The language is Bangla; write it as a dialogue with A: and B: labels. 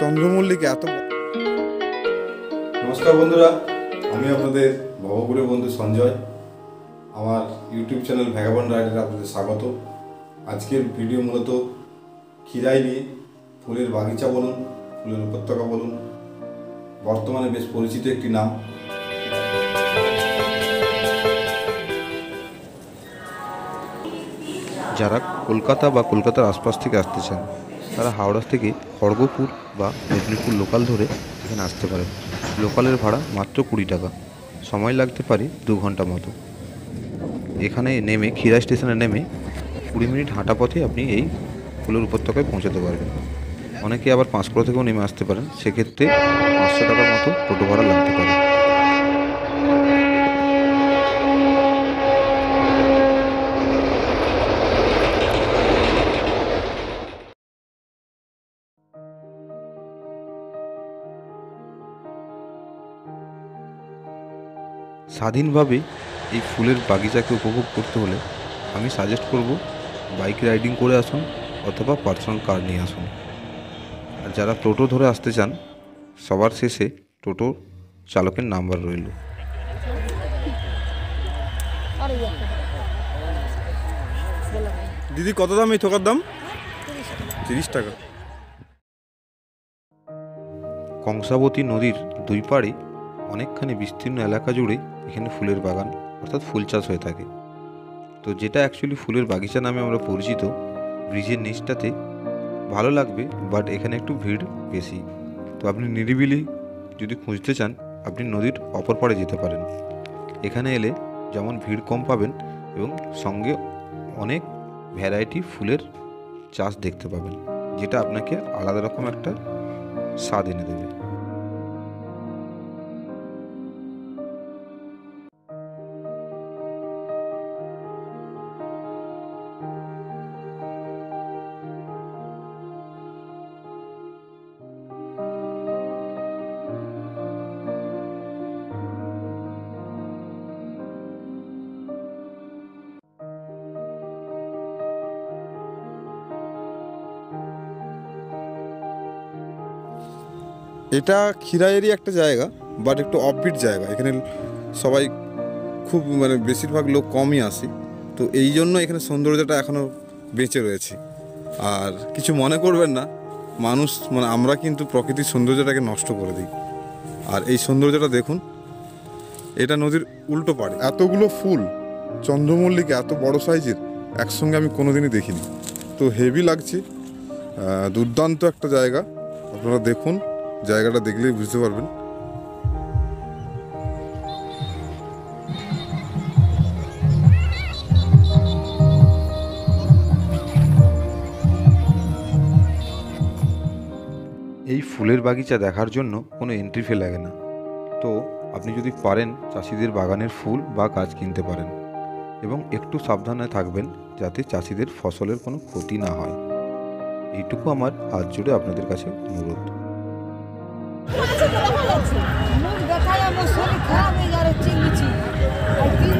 A: চন্দ্রমল্লিকা এত
B: নমস্কার বন্ধুরা আমি আপনাদের ভবগুরু বন্ধু সঞ্জয়। আমার ইউটিউব চ্যানেল ভ্যাগাবন রাইডারে আপনাদের স্বাগত। আজকের ভিডিও মূলত খিরাই নিয়ে ফুলের বাগিচা বলুন ফুলের উপত্যকা বলুন বর্তমানে বেশ পরিচিত একটি নাম।
C: যারা কলকাতা বা কলকাতার আশপাশ থেকে আসতে চান তারা হাওড়া থেকে খড়গপুর বা মেদিনীপুর লোকাল ধরে এখানে আসতে পারেন লোকালের ভাড়া মাত্র কুড়ি টাকা। সময় লাগতে পারে দু ঘণ্টা মতো। এখানে নেমে খিরা স্টেশনে নেমে কুড়ি মিনিট হাঁটা পথে আপনি এই ফুলের উপত্যকায় পৌঁছাতে পারবেন। অনেকে আবার পাঁচকুড়া থেকেও নেমে আসতে পারেন। সেক্ষেত্রে পাঁচশো টাকার মতো টোটো ভাড়া লাগতে পারে। স্বাধীনভাবে এই ফুলের বাগিচাকে উপভোগ করতে হলে আমি সাজেস্ট করব বাইক রাইডিং করে আসুন অথবা পার্সোনাল কার নিয়ে আসুন। আর যারা টোটো ধরে আসতে চান সবার শেষে টোটো চালকের নাম্বার রইল।
A: দিদি কত দাম এই থোকার দাম? তিরিশ টাকা।
C: কংসাবতী নদীর দুই পাড়ে অনেকখানি বিস্তীর্ণ এলাকা জুড়ে এখানে ফুলের বাগান, অর্থাৎ ফুল চাষ হয়ে থাকে। তো যেটা অ্যাকচুয়ালি ফুলের বাগিচা নামে আমরা পরিচিত, ব্রিজের নিচটাতে ভালো লাগবে বাট এখানে একটু ভিড় বেশি। তো আপনি নিরিবিলি যদি খুঁজতে চান, আপনি নদীর অপর পাড়ে যেতে পারেন। এখানে এলে যেমন ভিড় কম পাবেন এবং সঙ্গে অনেক ভ্যারাইটি ফুলের চাষ দেখতে পাবেন, যেটা আপনাকে আলাদা রকম একটা স্বাদ এনে দেবে।
A: এটা খিরাইয়েরই একটা জায়গা বাট একটু অফবিট জায়গা। এখানে সবাই খুব মানে বেশিরভাগ লোক কমই আসে। তো এই জন্য এখানে সৌন্দর্যটা এখনও বেঁচে রয়েছে। আর কিছু মনে করবেন না, মানুষ মানে আমরা কিন্তু প্রকৃতির সৌন্দর্যটাকে নষ্ট করে দিই। আর এই সৌন্দর্যটা দেখুন, এটা নদীর উল্টো পাড়ে। এতগুলো ফুল, চন্দ্রমল্লিকা এত বড় সাইজের একসঙ্গে আমি কোনোদিনই দেখিনি। তো হেভি লাগছে দুর্দান্ত একটা জায়গা। আপনারা দেখুন জায়গাটা দেখলেই বুঝতে পারবেন।
C: এই ফুলের বাগিচা দেখার জন্য কোনো এন্ট্রি ফি লাগে না। তো আপনি যদি পারেন চাষিদের বাগানের ফুল বা গাছ কিনতে পারেন এবং একটু সাবধানে থাকবেন যাতে চাষিদের ফসলের কোনো ক্ষতি না হয়। এইটুকু আমার হাত জুড়ে আপনাদের কাছে অনুরোধ।
D: মুখ ব্যথায় আমার শরীর খারাপ হয়ে যাচ্ছে চিংড়ি